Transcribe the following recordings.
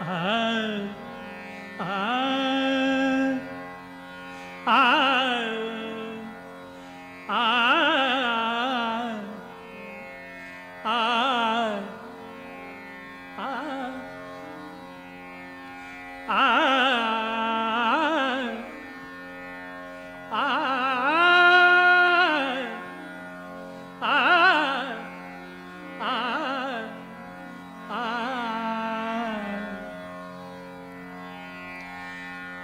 ah, ah.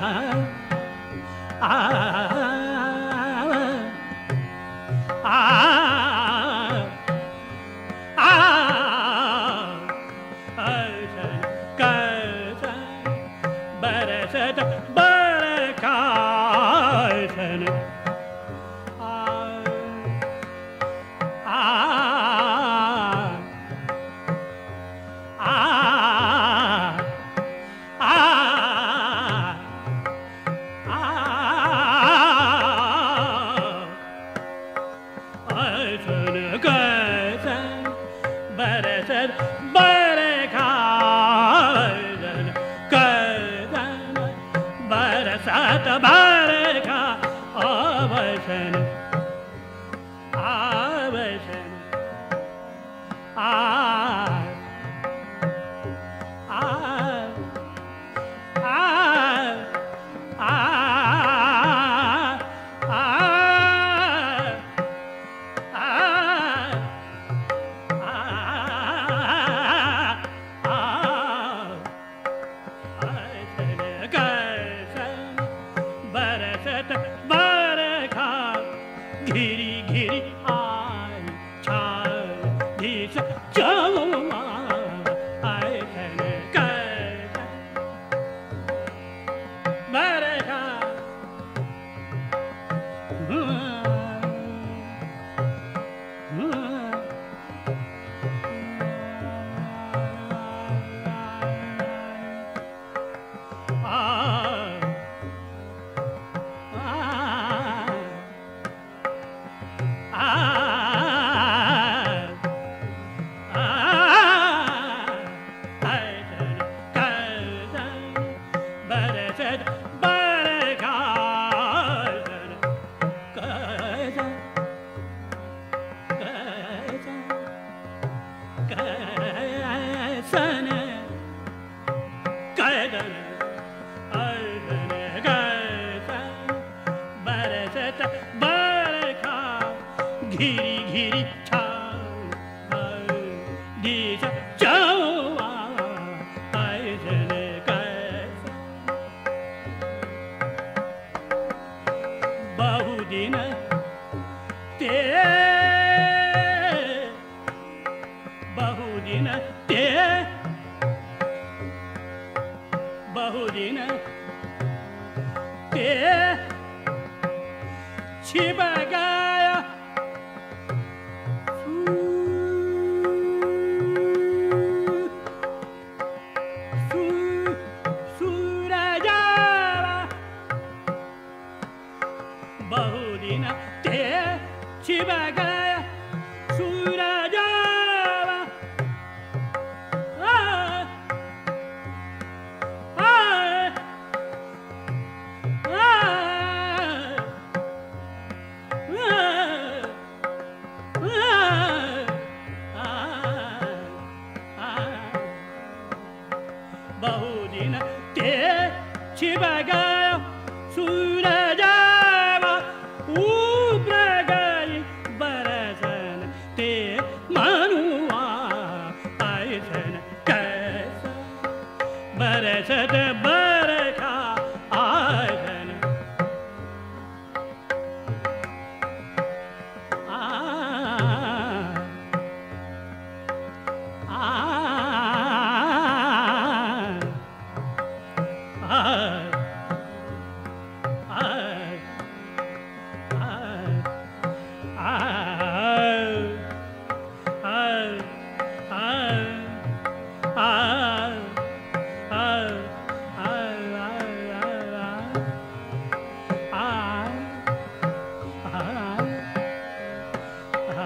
हा ah.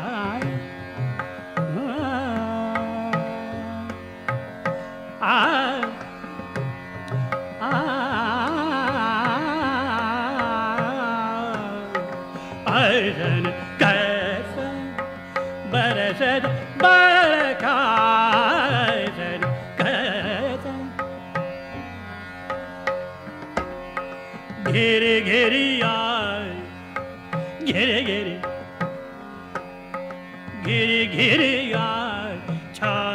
I घिर घिर आए छा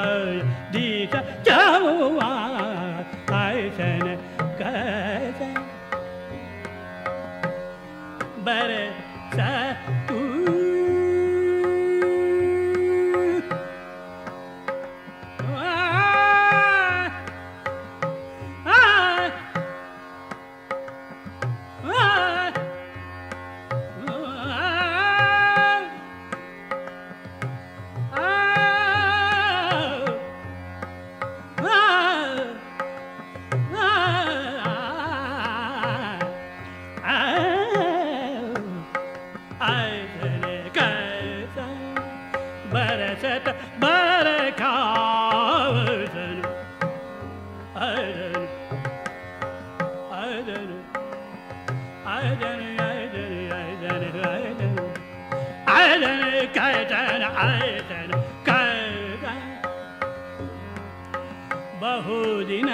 ಹೂದಿನ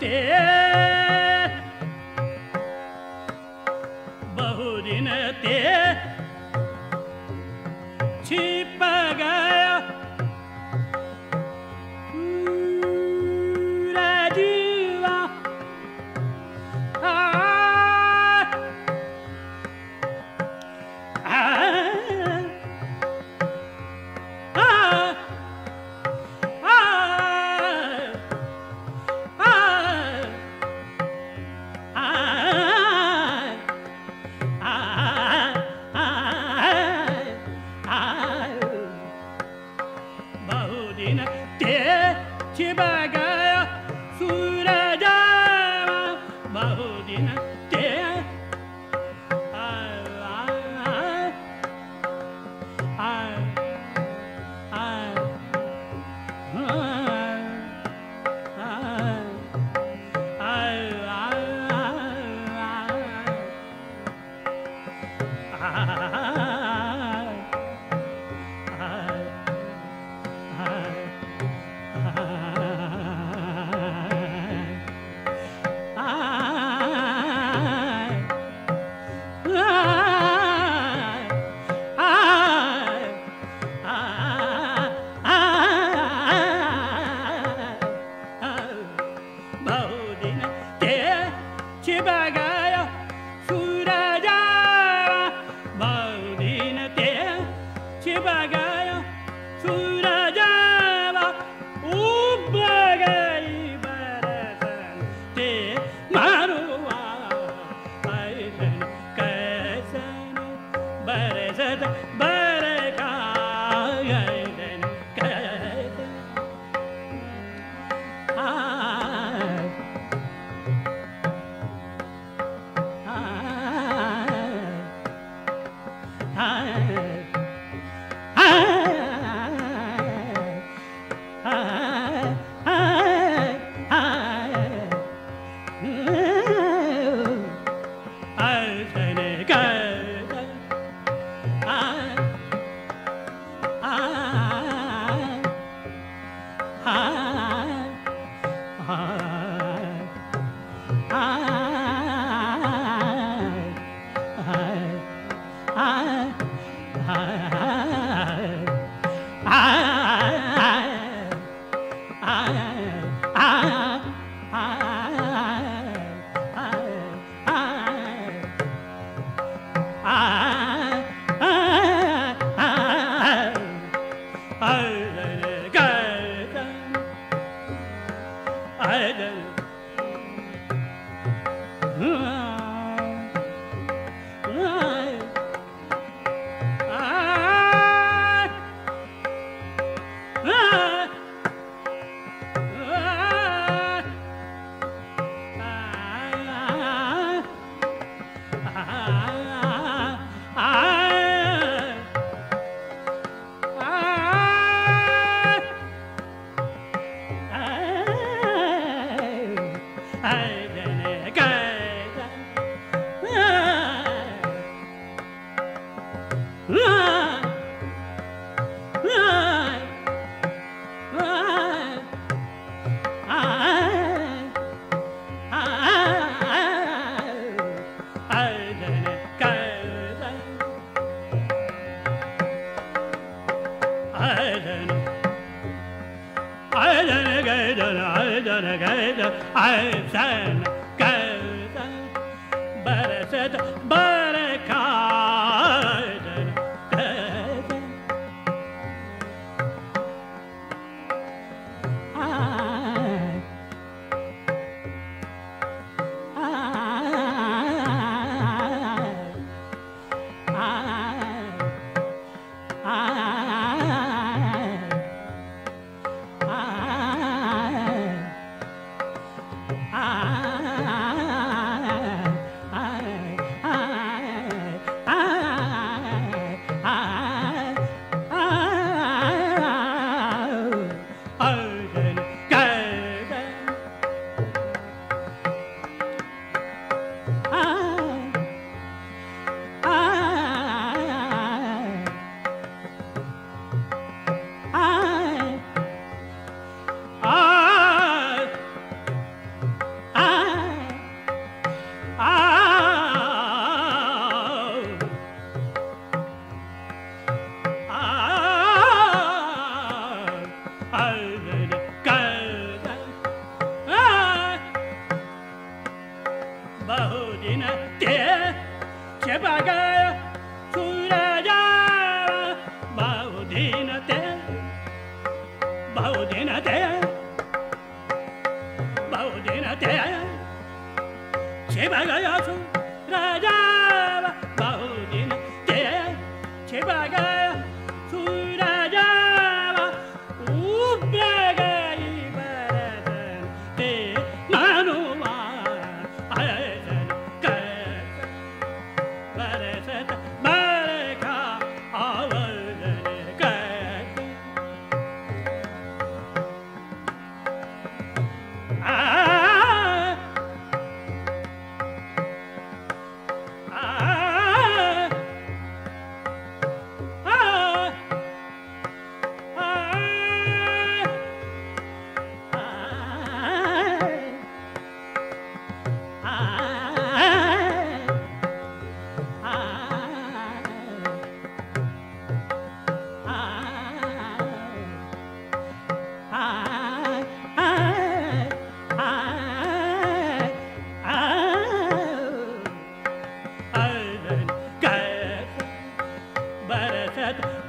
ತೇ Maru Yeah.